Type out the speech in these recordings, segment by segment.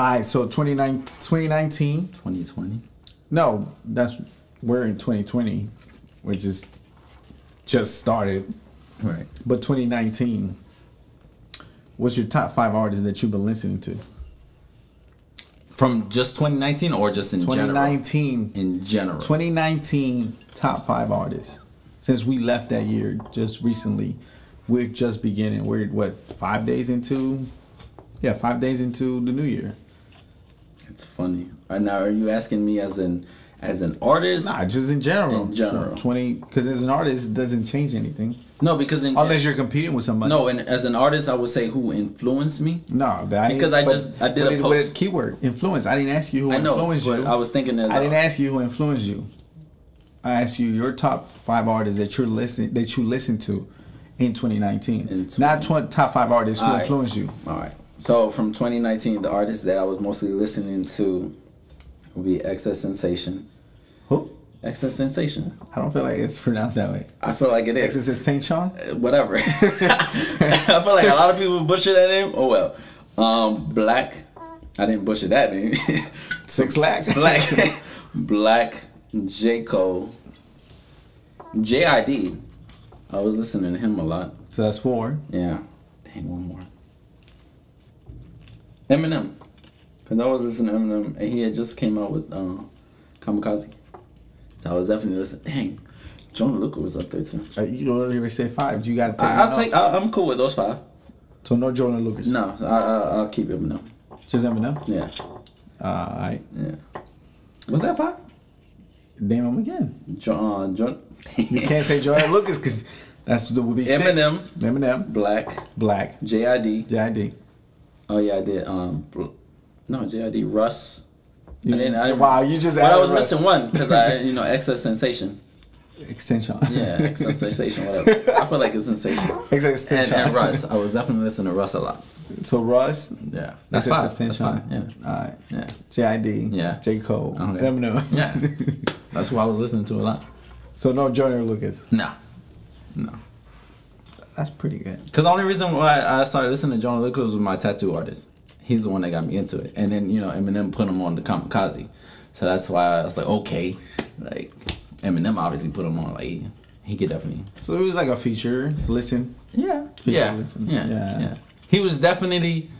All right, so 29 2019. 2020. No, that's we're in 2020, which is just started. Right. But 2019, what's your top five artists that you've been listening to? From just 2019 or just in general? 2019. In general. 2019 top five artists. Since we left that year just recently, we're just beginning. We're what five days into? Yeah, five days into the new year. It's funny. Right now, are you asking me as an as an artist? Nah, just in general. In general. 20, because as an artist, it doesn't change anything. No, because in Unless you're competing with somebody. no, and as an artist, I would say who influenced me. No, but Because I just- I did a it, post. It, keyword influence. I didn't ask you who I know, influenced but you. I was thinking as I didn't ask you who influenced you. I asked you your top five artists that you're listen that you listen to in 2019. In Not tw- top five artists who All right. influenced you. All right. So from 2019, the artist that I was mostly listening to would be Excess Sensation. Who? Excess Sensation. I don't feel like it's pronounced that way. I feel like it is. Excess Sean. Uh, Whatever. I feel like a lot of people butcher that name. Oh well. Um, Black. I didn't butcher that name. Six lakhs. Black. Black. J Cole. J.I.D. I was listening to him a lot. So that's four. Yeah. Dang, one more. Eminem. Because I was listening to Eminem, and he had just came out with uh, Kamikaze. So I was definitely listening. Dang. Joyner Lucas was up there too. Uh, you don't even say five. You got to take. I, I'll take. I, I'm cool with those five. So no Joyner Lucas. No, I, I, I'll keep Eminem. Just Eminem. Yeah, Uh, all right. yeah. Was that five? Name him again. John, John. You can't say Joyner Lucas because that's the would be six. Eminem. Eminem. Black. Black. J.I.D. JID. Oh yeah, I did. Um, no, J.I.D. Russ. You- I didn't, I wow, you just But I was Russ. missing one because I, you know, excess sensation. Extension. Yeah, excess sensation, whatever. I feel like it's sensation. Excess And, and Russ, I was definitely listening to Russ a lot. So Russ. Yeah, that's fine. That's fine. Yeah, All right. yeah, JID. Yeah. J Cole. Okay. Eminem. yeah. That's who I was listening to a lot. So no Joyner Lucas. No, no. That's pretty good. Because the only reason why I started listening to Joyner Lucas was my tattoo artist. He's the one that got me into it. And then, you know, Eminem put him on the Kamikaze. So that's why I was like, okay. Like, Eminem obviously put him on. Like, he, he could definitely. So it was like a feature. Listen. Yeah. Feature Yeah. listen. yeah. Yeah. Yeah. He was definitely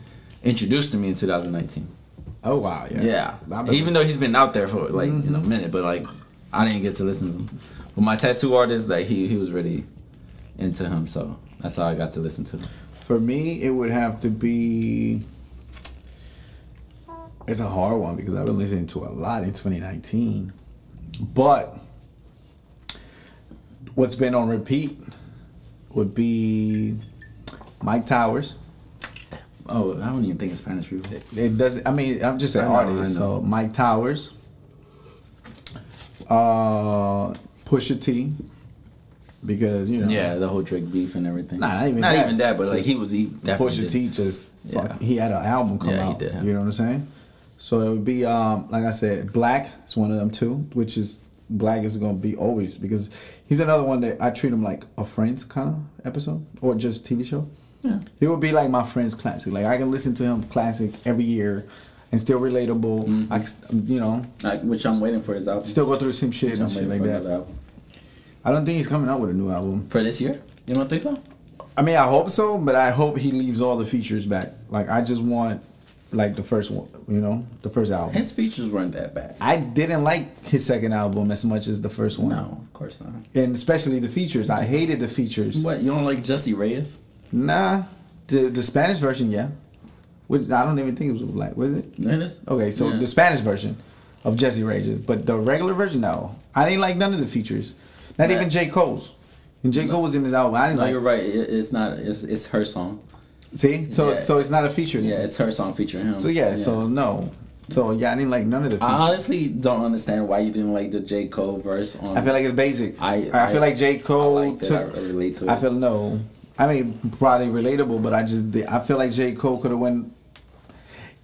introduced to me in 2019. Oh wow. Yeah. Yeah. I bet- Even though he's been out there for like, you know, a mm-hmm. minute, but like, I didn't get to listen to him. But my tattoo artist, like, he, he was really into him. So that's how I got to listen to him. For me, it would have to be. It's a hard one because I've been listening to a lot in 2019, but what's been on repeat would be Myke Towers. Oh, I don't even think it's Spanish people. It doesn't. I mean, I'm just an know, artist. Know. So Myke Towers, uh, Pusha T, because you know, Yeah, the whole Drake beef and everything. Nah, not even not that. even that, but like he was he Pusha. T just Yeah. fuck, he had an album come Yeah, he out. did You know what I'm saying? So it would be um like I said, Black is one of them too, which is Black is gonna be always because he's another one that I treat him like a Friends kind of episode or just TV show. Yeah. He would be like my Friends classic. Like I can listen to him classic every year and still relatable. Mm-hmm. I you know Like, which I'm waiting for his album. still go through the same shit and shit like that. I don't think he's coming out with a new album. For this year? You don't think so? I mean, I hope so, but I hope he leaves all the features back. Like, I just want, like, the first one, you know, the first album. His features weren't that bad. I didn't like his second album as much as the first one. No, of course not. And especially the features. I hated the features. What, you don't like Jessie Reyez? Nah. The the Spanish version, yeah. Which I don't even think it was black, was it? It is. Okay, so Yeah. the Spanish version of Jessie Reyez, but the regular version, no. I didn't like none of the features. Not Right. even J. Cole's. And J. Cole was in his album. I didn't No, like. you're right. It, it's not. It's, it's her song. See, so Yeah. so it's not a feature. Yeah, it's her song featuring him. So yeah, so no. So yeah, I didn't like none of the features. I honestly don't understand why you didn't like the J Cole verse on. I feel like it's basic. I I, feel like J. I Cole that. took. I relate to it. I feel no. I mean, probably relatable, but I just I feel like J. Cole could have went.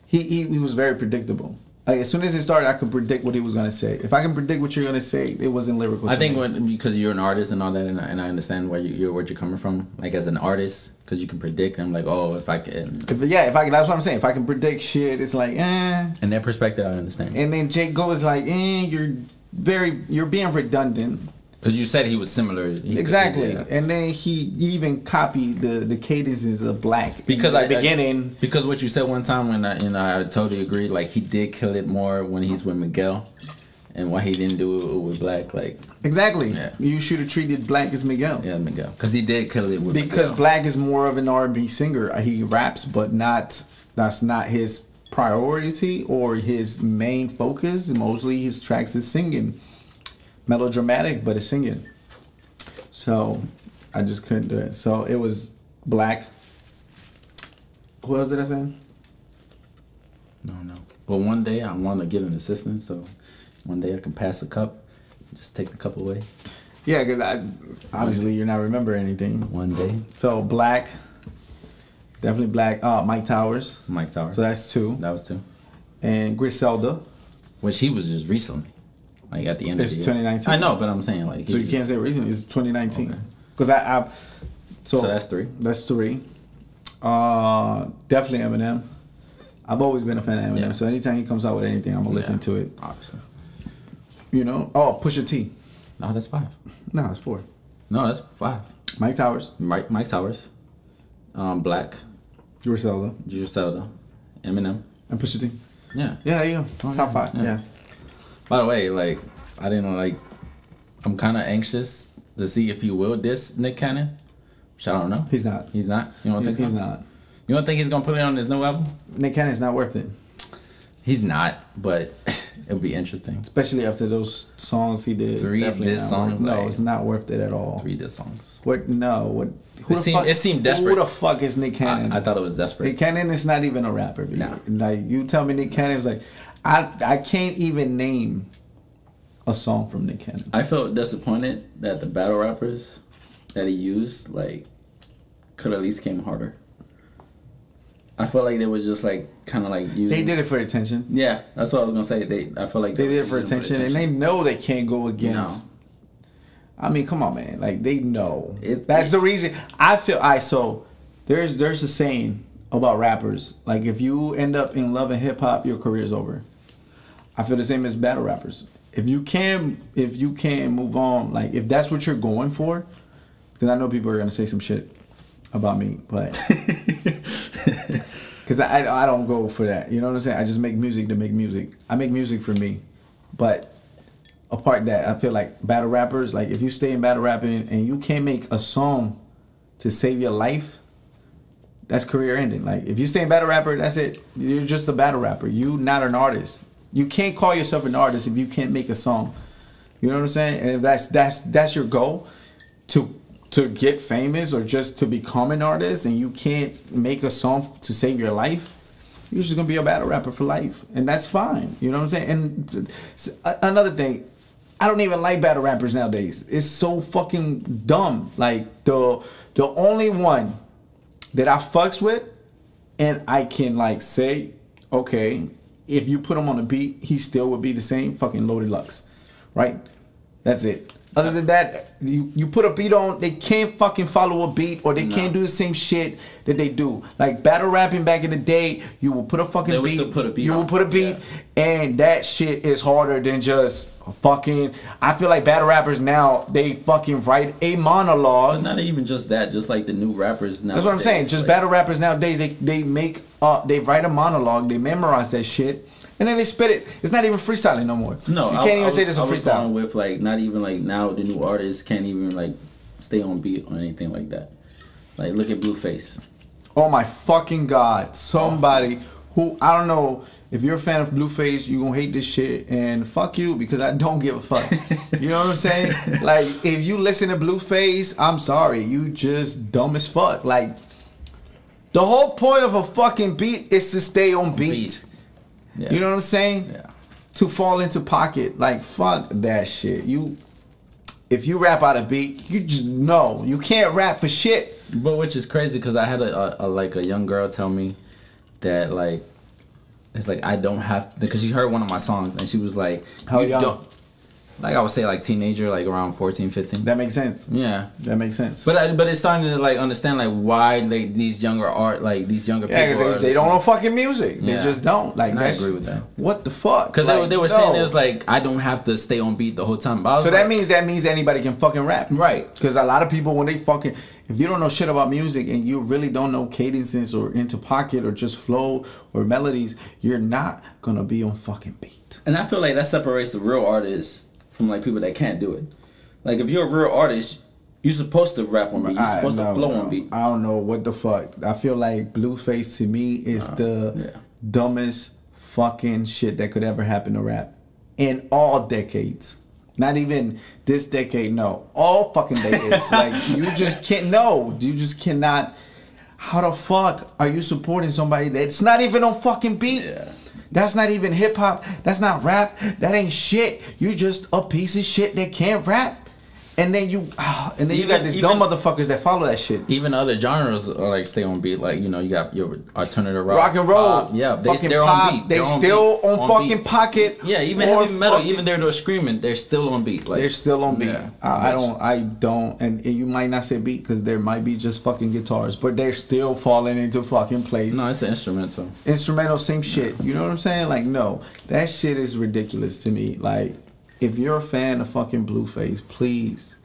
He, he he was very predictable. Like as soon as it started, I could predict what he was gonna say. If I can predict what you're gonna say, it wasn't lyrical. I think when because you're an artist and all that, and I, and I understand where you, you're where you're coming from. Like as an artist, because you can predict. I'm like, oh, if I can. If, yeah, if I can. that's what I'm saying. If I can predict shit, it's like, eh. In that perspective, I understand. And then Jake goes like, eh, you're very, you're being redundant. Because you said he was similar. He- Exactly. yeah. And then he even copied the the cadences of Black Because in I the beginning. because what you said one time when I and I totally agree. Like he did kill it more when he's with Miguel, and why he didn't do it with Black. Like exactly. Yeah. You should have treated Black as Miguel. yeah, Miguel, because he did kill it with Because Miguel. Black is more of an R&B singer. He raps, but not that's not his priority or his main focus. Mostly his tracks is singing, melodramatic, but it's singing. So I just couldn't do it. So it was Black. Who else did I say? No, no. But one day I want to get an assistant, so one day I can pass a cup, just take the cup away. Yeah, because I obviously you're not remembering anything. One day, So Black, definitely Black. Uh, Myke Towers. Myke Towers. So that's two. that was two. And Griselda. Which he was just recently, like at the end It's of the year. I know, but I'm saying like. So you can't say recently. It's 2019. Okay. Because I, I so, So that's three. That's three. Uh, definitely Eminem. I've always been a fan of Eminem. Yeah. So anytime he comes out with anything, I'm gonna listen to it. Obviously. You know. Oh, Pusha T. No, that's five. No, that's four. No, that's five. Myke Towers, Mike Myke Towers, um, Black, Griselda, Griselda, Eminem. and Pusha T. Yeah. Yeah, go. Oh, Top yeah, five. yeah. By the way, like I didn't like I'm kind of anxious to see if he will diss Nick Cannon, which I don't know. He's not. He's not. You don't think he's so? not. You don't think he's gonna put it on his new album? Nick Cannon's not worth it. He's not, but it would be interesting. Especially after those songs he did. Three Definitely diss songs, No, like- it's not worth it at all. Three diss songs. What? No. What? Who It the seemed- fuck, it seemed desperate. Who the fuck is Nick Cannon? I, I thought it was desperate. Nick Cannon is not even a rapper. Nah. Like you tell me Nick Cannon was like, I I can't even name a song from Nick Cannon. I felt disappointed that the battle rappers that he used like could at least came harder. I felt like they was just like kind of like using. They did it for attention. Yeah, that's what I was gonna say. They, I felt like They did it was for attention, and they know they can't go against. No. I mean, come on, man. Like they know. It- That's the reason. I feel. I so there's there's a saying about rappers. Like if you end up in love and hip hop, your career's over. I feel the same as battle rappers. If you can, if you can move on, like if that's what you're going for, because I know people are gonna say some shit about me, but because I, I don't go for that. You know what I'm saying? I just make music to make music. I make music for me, but apart that, I feel like battle rappers, like if you stay in battle rapping and you can't make a song to save your life, that's career ending. Like if you stay in battle rapper, that's it. You're just a battle rapper. You not an artist. You can't call yourself an artist if you can't make a song. You know what I'm saying? And if that's that's that's your goal to to get famous or just to become an artist and you can't make a song to save your life, you're just gonna be a battle rapper for life, and that's fine. You know what I'm saying? And another thing, I don't even like battle rappers nowadays. It's so fucking dumb. Like the the only one that I fucks with, and I can like say, okay, if you put him on a beat, he still would be the same. Fucking Loaded Lux, right? That's it. Other than that, you, you put a beat on, they can't fucking follow a beat or they can't do the same shit that they do. Like battle rapping back in the day, you will put a fucking They beat. still put a beat You will put a beat, and that shit is harder than just fucking. I feel like battle rappers now they fucking write a monologue. But not even just that. Just like the new rappers now. That's what I'm saying. Just battle rappers nowadays, they they make uh they write a monologue, they memorize that shit, and then they spit it. It's not even freestyling no more. No, you I- can't I even was- say this is I a was going freestyle. with like not even like now the new artists can't even like stay on beat or anything like that. Like look at Blueface. Oh my fucking god! Somebody who I don't know if you're a fan of Blueface, you gonna hate this shit, and fuck you because I don't give a fuck. you know what I'm saying? Like if you listen to Blueface, I'm sorry, you just dumb as fuck. Like the whole point of a fucking beat is to stay on beat. Beat. Yeah. You know what I'm saying? Yeah. To fall into pocket. Like fuck that shit. You if you rap out a beat, you just no, you can't rap for shit. But which is crazy because I had a, a, a like a young girl tell me that like it's like I don't have because she heard one of my songs and she was like, How you young? don't- Like I would say, like teenager, like around 14, 15. That makes sense. yeah. That makes sense. But I, but it's starting to like understand like why like these younger art like these younger yeah, people they, they don't know fucking music. They just don't. Like I agree with that. What the fuck? because they, were- Like, they were saying it was like I don't have to stay on beat the whole time. But I was So like, that means that means anybody can fucking rap, Right. Because a lot of people when they fucking, if you don't know shit about music and you really don't know cadences or into pocket or just flow or melodies, you're not gonna be on fucking beat. and I feel like that separates the real artists from like people that can't do it. Like if you're a real artist, you're supposed to rap on beat. You're I- supposed to flow no. on beat. I don't know what the fuck. I feel like Blueface to me is the yeah. dumbest fucking shit that could ever happen to rap in all decades. Not even this decade, no. All fucking decades. like you just can't no. You just cannot how the fuck are you supporting somebody that's not even on fucking beat? Yeah. That's not even hip hop. That's not rap. That ain't shit. You're just a piece of shit that can't rap. And then you, ah, and then you got these dumb motherfuckers that follow that shit. Even other genres are like stay on beat. Like you know you got your alternative rock, rock and roll. pop. Yeah, they fucking they're pop. on beat. They They're still beat, on, fucking beat. pocket. Yeah, even heavy metal, even they're screaming, they're still on beat. Like they're still on beat. Yeah. I, I don't. I don't. And, and you might not say beat because there might be just fucking guitars, but they're still falling into fucking place. No, it's an instrumental. Instrumental, same shit. You know what I'm saying? Like, no, that shit is ridiculous to me. Like, if you're a fan of fucking Blueface, please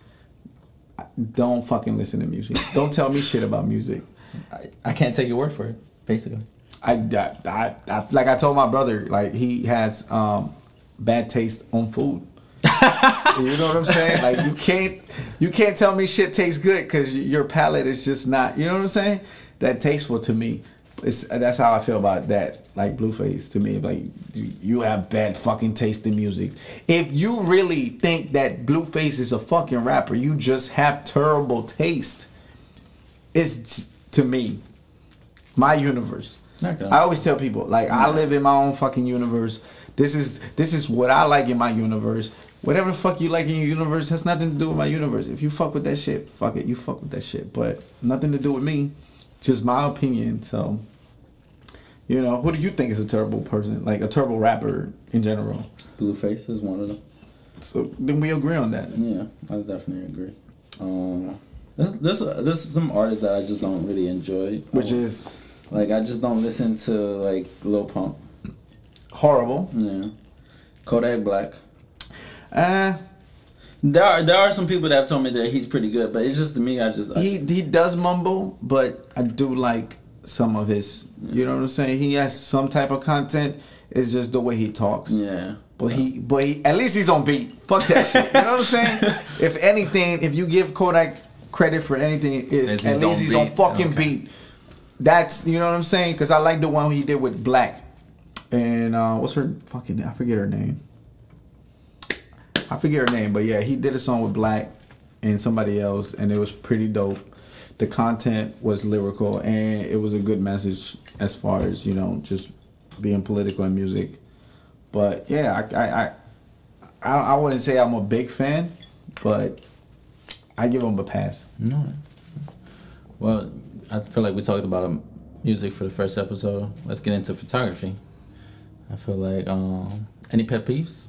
don't fucking listen to music. Don't tell me shit about music. I, I can't take your word for it. Basically, I, I, I, I like I told my brother, like he has um, bad taste on food. you know what I'm saying? Like you can't you can't tell me shit tastes good because your palate is just not. You know what I'm saying? That tasteful to me. It's that's how I feel about that. Like Blueface to me, like you- have bad fucking taste in music. If you really think that Blueface is a fucking rapper, you just have terrible taste. It's just, to me, my universe. I always tell people like I live in my own fucking universe. This is this is what I like in my universe. Whatever the fuck you like in your universe has nothing to do with my universe. If you fuck with that shit, fuck it. You fuck with that shit, but nothing to do with me. Just my opinion. So, you know, who do you think is a terrible person? Like a terrible rapper in general. Blueface is one of them. So then we agree on that. Yeah, I definitely agree. Um, there's there's there's some artists that I just don't really enjoy. Which is like I just don't listen to like Lil Pump. horrible. Yeah, Kodak Black. Uh There are there are some people that have told me that he's pretty good, but it's just to me I just I he he does mumble, but I do like some of his. You know what I'm saying? He has some type of content. It's just the way he talks. yeah. But he, but he, at least he's on beat. Fuck that shit. You know what I'm saying? if anything, if you give Kodak credit for anything, is Is at least he's on fucking Okay. beat. That's you know what I'm saying? Because I like the one he did with Black, and uh, what's her fucking? I forget her name. I forget her name, but yeah, he did a song with Black and somebody else, and it was pretty dope. The content was lyrical, and it was a good message as far as you know, just being political in music. But yeah, I I I, I, I wouldn't say I'm a big fan, but I give him a pass. No. Well, I feel like we talked about um, music for the first episode. Let's get into photography. I feel like um any pet peeves?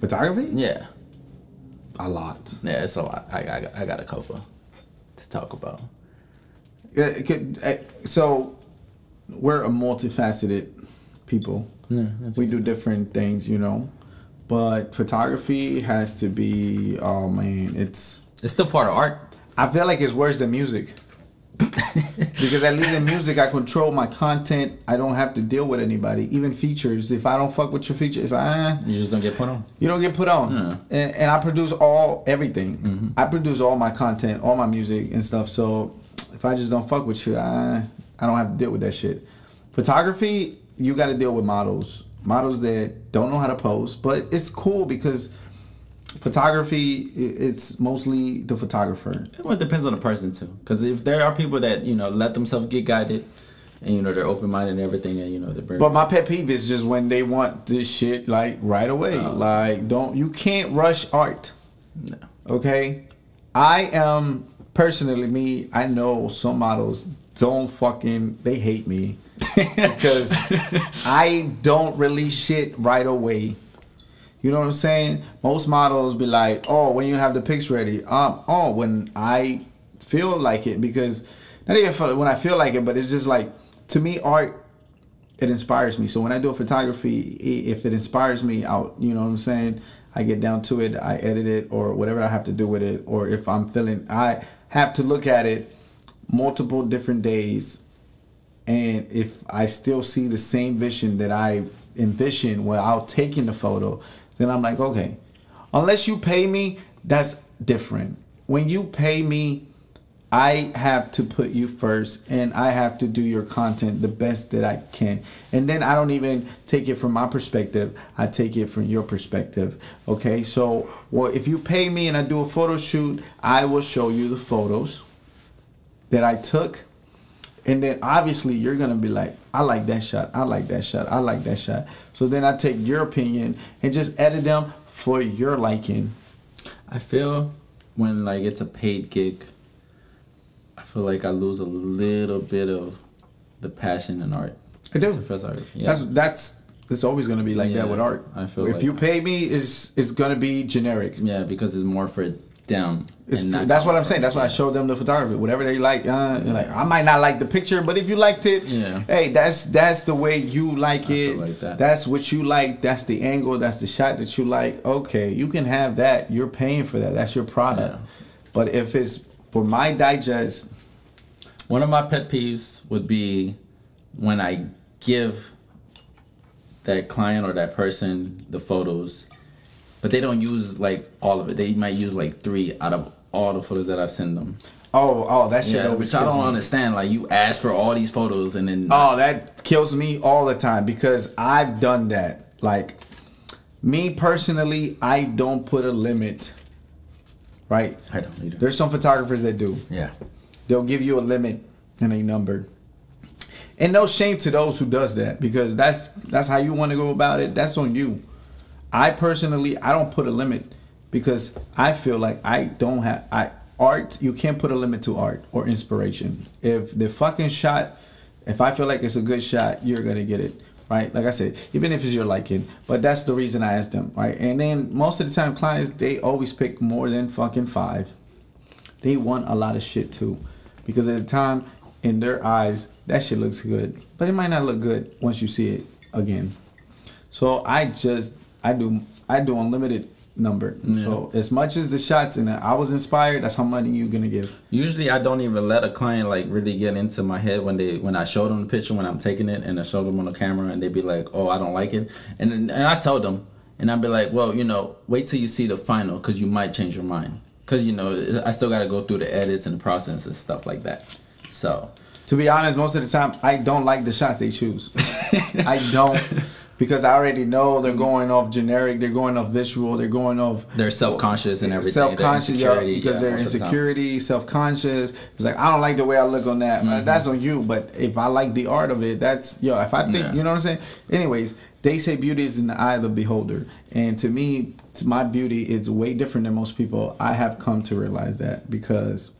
Photography? Yeah, A lot. yeah, it's a lot. I got I got a couple to talk about. Yeah, it could- eh, Uh, uh, so we're a multifaceted people. Yeah, We do different things, you know. But photography has to be oh man, it's It's still part of art. I feel like it's worse than music. because at least in music I control my content. I don't have to deal with anybody. Even features. If I don't fuck with your features, it's like ah, You just don't get put on. you don't get put on. Yeah. And, and I produce all everything. Mm-hmm. I produce all my content, all my music and stuff. So if I just don't fuck with you, I I don't have to deal with that shit. Photography, you got to deal with models, models that don't know how to pose, but it's cool because photography it's mostly the photographer. Well, it depends on the person too. Because if there are people that you know let themselves get guided, and you know they're open minded and everything, and you know they're. But my pet peeve is just when they want this shit like right away. Oh. Like don't you can't rush art. No. Okay? I am personally me, I know some models don't fucking they hate me. because I don't release shit right away. You know what I'm saying? Most models be like, "Oh, when you have the pics ready." Um, oh, when I feel like it because not even for, when I feel like it, but it's just like to me art it inspires me. So when I do a photography, if it inspires me out, you know what I'm saying? I get down to it, I edit it or whatever I have to do with it or if I'm feeling I have to look at it multiple different days and if I still see the same vision that I envisioned without taking the photo, then I'm like, okay, unless you pay me, that's different. When you pay me, I have to put you first and I have to do your content the best that I can. And then I don't even take it from my perspective, I take it from your perspective. Okay, so well, if you pay me and I do a photo shoot, I will show you the photos that I took. And then obviously you're gonna be like, I like that shot, I like that shot, I like that shot. So then I take your opinion and just edit them for your liking. I feel when like it's a paid gig, I feel like I lose a little bit of the passion in art. I do. Photography. Yeah. That's that's it's always gonna be like Yeah, that with art. I feel if like- you pay me, it's it's gonna be generic. yeah, because it's more for them. It's, and not that's what I'm saying. That's why I showed them the photography. Whatever they like, uh, like I might not like the picture, but if you liked it, Yeah. hey, that's that's the way you like I it. like that. That's what you like. That's the angle. That's the shot that you like. Okay, you can have that. You're paying for that. That's your product. Yeah. But if it's for my digest, One of my pet peeves would be when I give that client or that person the photos, but they don't use like all of it. They might use like three out of all the photos that I've sent them. oh, oh, that shit Yeah, which I don't me. understand. Like you ask for all these photos and then Oh, that kills me all the time because I've done that. Like me personally, I don't put a limit. Right? I don't either. There's some photographers that do. Yeah. They'll give you a limit and a number. And no shame to those who does that because that's that's how you want to go about it. That's on you. I personally I don't put a limit because I feel like I don't have I art you can't put a limit to art or inspiration. If the fucking shot if I feel like it's a good shot, you're gonna get it. Right? Like I said, even if it's your liking. But that's the reason I asked them, right? And then most of the time clients they always pick more than fucking five they want a lot of shit too because at the time in their eyes that shit looks good but it might not look good once you see it again so i just i do i do unlimited number. Yeah. so as much as the shots and i was inspired that's how money you're gonna give. Usually I don't even let a client like really get into my head when they when I show them the picture when I'm taking it and I show them on the camera and they be like, "Oh, I don't like it," and and I tell them and I'd be like, "Well, you know, wait till you see the final because you might change your mind. Because you know I still got to go through the edits and the process and stuff like that." So to be honest most of the time i don't like the shots they choose. I don't because i already know they're going off generic they're going off visual they're going off they're self conscious and everything. Self conscious, yeah, because yeah, they're the insecurity, self conscious. It's like I don't like the way I look on that. Uh, That's on you. But if I like the art of it, that's yo. If I think Yeah. you know what I'm saying. Anyways, they say beauty is in the eye of the beholder, and to me, to my beauty is way different than most people. I have come to realize that because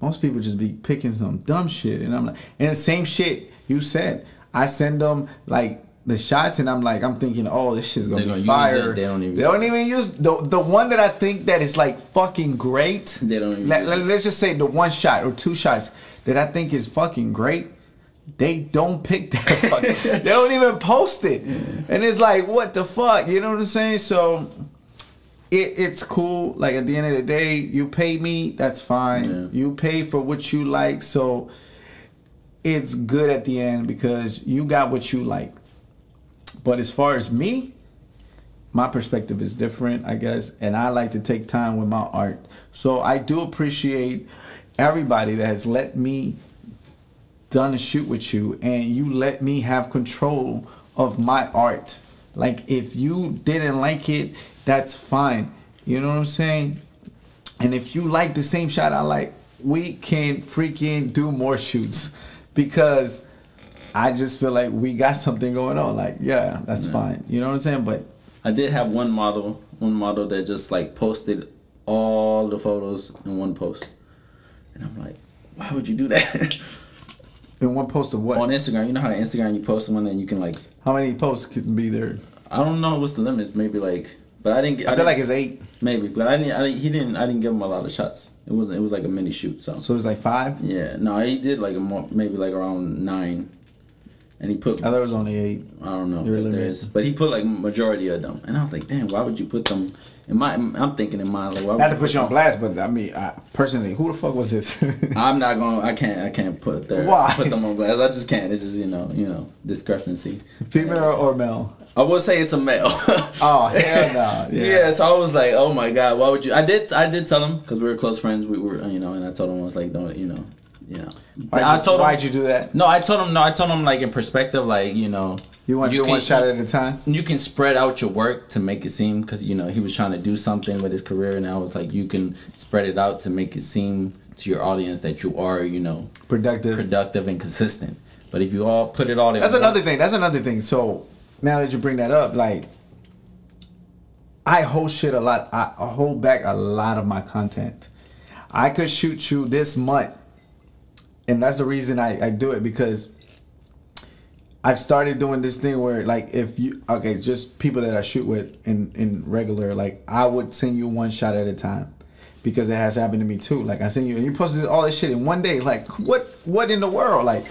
most people just be picking some dumb shit, and I'm like, and the same shit you said. I send them like the shots, and I'm like, I'm thinking, oh, this shit's gonna be gonna use fire. they don't even- They don't even use the the one that I think that is like fucking great. They don't even Let, use let, it. us just say the one shot or two shots that I think is fucking great. They don't pick that. fuck- they don't even post it, and it's like, what the fuck? You know what I'm saying? So. It, it's cool. Like at the end of the day, you pay me, that's fine. Yeah. You pay for what you like, so it's good at the end because you got what you like. But as far as me, my perspective is different, I guess, and I like to take time with my art. So I do appreciate everybody that has let me done a shoot with you and you let me have control of my art. Like if you didn't like it, that's fine. You know what I'm saying? And if you like the same shot I like, we can freaking do more shoots because I just feel like we got something going on. Like, yeah, that's fine. You know what I'm saying? But I did have one model, one model that just like posted all the photos in one post, and I'm like, why would you do that? In one post of what? on Instagram. You know how Instagram you post one and you can like How many posts could be there? I don't know what's the limits. Maybe like, but I didn't. I, I feel didn't- like it's eight. maybe, but I didn't. I didn't, he didn't. I didn't give him a lot of shots. It wasn't. It was like a mini shoot. So So it was like five. yeah, no, he did like a more, maybe like around nine, and he put I thought it was only eight. I don't know Your there limit. is, but he put like majority of them, and I was like, damn, why would you put them? In my, I'm thinking in mind like, why? Not to put you on blast, but I mean, I, personally, who the fuck was this? I'm not going. to I can't. I can't put their Why? put them on blast. I just can't. It's just you know you know discrepancy. Female or, or male? I will say it's a male. Oh hell no! Yeah. Yeah. so I was like, oh my god, why would you? I did, I did tell him because we were close friends. We were, you know, and I told him I was like, don't, you know, you know. Why'd I you- told him. Why'd you do that? No, I told him. No, I told him like in perspective, like you know, You want to do can- one shot at a time? You can spread out your work to make it seem because you know he was trying to do something with his career, and I was like, you can spread it out to make it seem to your audience that you are, you know, Productive. productive and consistent. But if you all put it all in, That's once- another thing. That's another thing. So now that you bring that up, like I hold shit a lot. I I hold back a lot of my content. I could shoot you this month, and that's the reason I, I do it because I've started doing this thing where like if you okay, just people that I shoot with in in regular, like I would send you one shot at a time. Because it has happened to me too. Like I send you, and you posted all this shit in one day. Like what? What in the world? Like,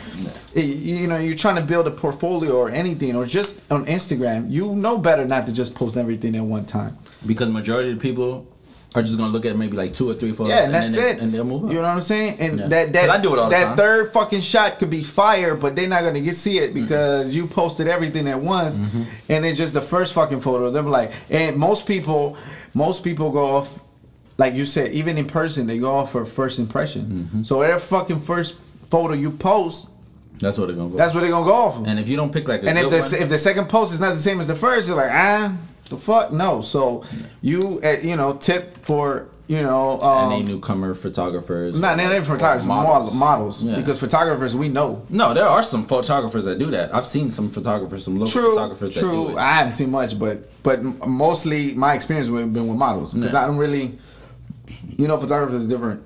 you, you know, you're trying to build a portfolio or anything, or just on Instagram. You know better not to just post everything at one time. because majority of people are just gonna look at maybe like two or three photos. Yeah, and that's then it. they, and they'll move on. You know what I'm saying? And Yeah. that 'Cause that I do it all that third fucking shot could be fire, but they're not gonna get see it because you posted everything at once, Mm-hmm. and it's just the first fucking photo. They're like, and most people, most people go off, like you said, even in person, they go off for first impression. Mm-hmm. So their fucking first photo you post, That's what they're gonna go. that's what they're gonna go off. of. and if you don't pick like a And if good the one, if the second post is not the same as the first, you're like, ah, the fuck, no. So you uh, you know tip for you know um, any newcomer photographers, not not photographers, models, models Yeah. because photographers we know. No, there are some photographers that do that. I've seen some photographers, some local True, photographers that do true. I haven't seen much, but but mostly my experience with been with models because Yeah. I don't really, you know, photographers is different.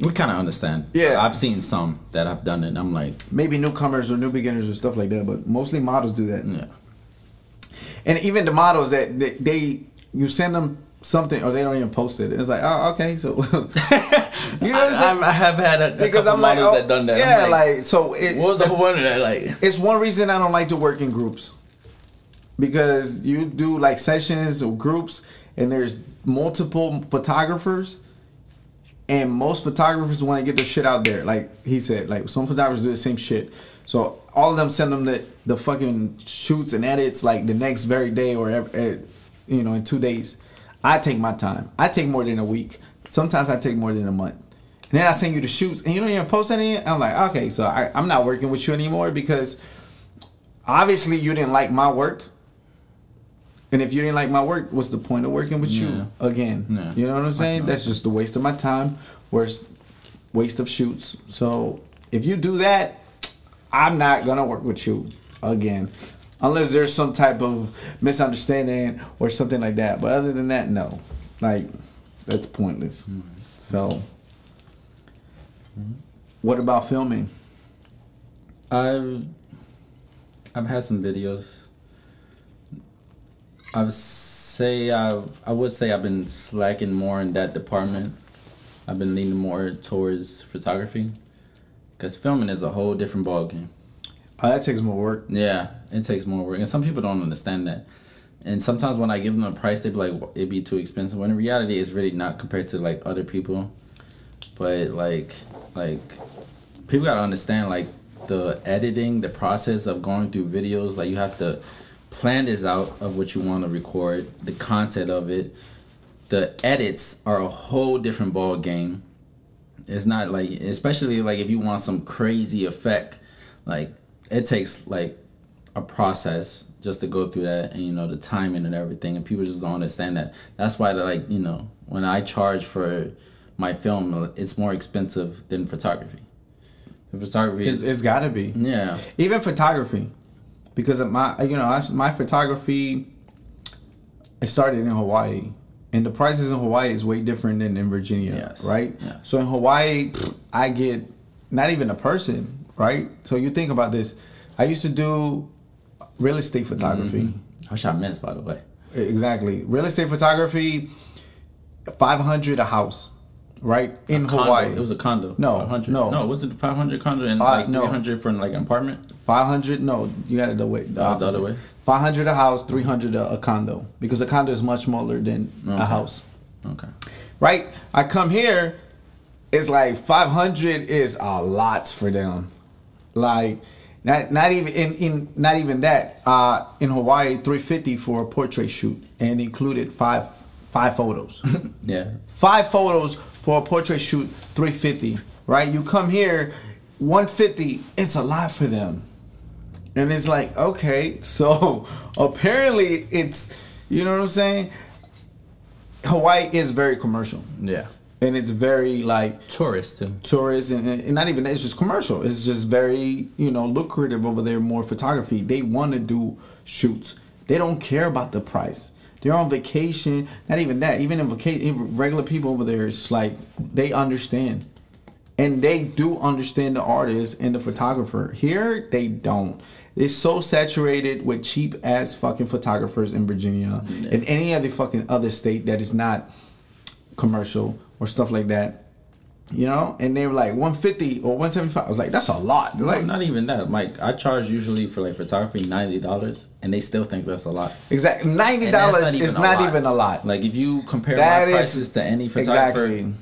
We kind of understand. Yeah. I've seen some that have done it. and I'm like, Maybe newcomers or new beginners or stuff like that, but mostly models do that. yeah, And even the models that they, they you send them something or they don't even post it. It's like, oh, okay, so you know what I'm saying? I have had a, a because couple I'm like, models oh, that done that. yeah, I'm like, so it, what was the whole point of that? Like, it's one reason I don't like to work in groups because you do like sessions or groups and there's multiple photographers and most photographers want to get their shit out there like he said like some photographers do the same shit. So all of them send them the, the fucking shoots and edits like the next very day or eh, you know in two days. I take my time. I take more than a week. Sometimes i take more than a month. And then i send you the shoots and you don't even post any? I'm like okay so I, i'm not working with you anymore because obviously you didn't like my work and if you didn't like my work what's the point of working with Yeah. you again? Yeah. you know what i'm saying? That's just a waste of my time worst waste of shoots. So if you do that i'm not gonna work with you again. Unless there's some type of misunderstanding or something like that. But other than that no. Like that's pointless. Mm-hmm. So what about filming? I've I've had some videos. I would say I I would say I've been slacking more in that department. I've been leaning more towards photography, because filming is a whole different ballgame. oh that takes more work Yeah, it takes more work, and some people don't understand that. And sometimes when I give them a price, they be like, "Well, "It'd be too expensive." When in reality, it's really not compared to like other people. But like, like people gotta understand like the editing, the process of going through videos. Like you have to plan this out of what you want to record, the content of it. The edits are a whole different ball game. It's not like, especially like if you want some crazy effect, like it takes like a process just to go through that and you know the timing and everything and people just don't understand that. That's why like you know when i charge for my film it's more expensive than photography. Photography it's, it's gotta be. Yeah. Even photography because of my you know I, my photography it started in hawaii and the prices in hawaii is way different than in virginia Yes. right Yeah. so in hawaii i get not even a person right? So you think about this. I used to do real estate photography. Which I missed, by the way. Exactly. Real estate photography, 500 a house, right? In. Hawaii. It was a condo. No, 500. no. No, was it 500 condo and Five- like no. 300 for like an apartment? 500 no you got it the way the, Oh, the other way? 500 a house 300 a, a condo because a condo is much smaller than Okay. a house Okay. right i come here it's like 500 is a lot for them like not not even in, in not even that uh in hawaii 350 for a portrait shoot and included five five photos Yeah. five photos for a portrait shoot 350 right? You come here 150 it's a lot for them. And it's like okay so apparently it's you know what i'm saying? Hawaii is very commercial. Yeah. and it's very like Tourists too. tourist and, and not even that, it's just commercial. It's just very you know lucrative over there more photography. They want to do shoots. They don't care about the price they're on vacation. Not even that. Even in vacation regular people over there it's like they understand. And they do understand the artist and the photographer. Here they don't. It's so saturated with cheap ass fucking photographers in virginia and any other fucking other state that is not commercial or stuff like that you know and they were like 150 or 175 i was like that's a lot They're Like like not even that. Like I charge usually for like photography ninety dollars, and they still think that's a lot. exactly 90 And that's dollars is a not even a lot Like if you compare That my is- prices to any photographer, exactly.